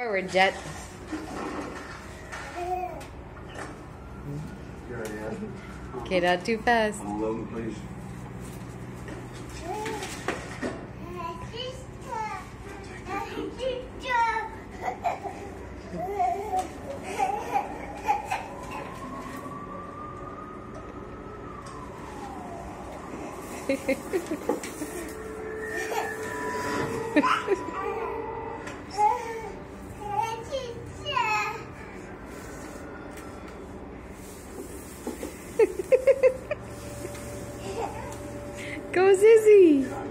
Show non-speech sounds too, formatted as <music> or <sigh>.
Forward, Jet. Okay, not too fast. On 11, please. <laughs> Go, Zizzy.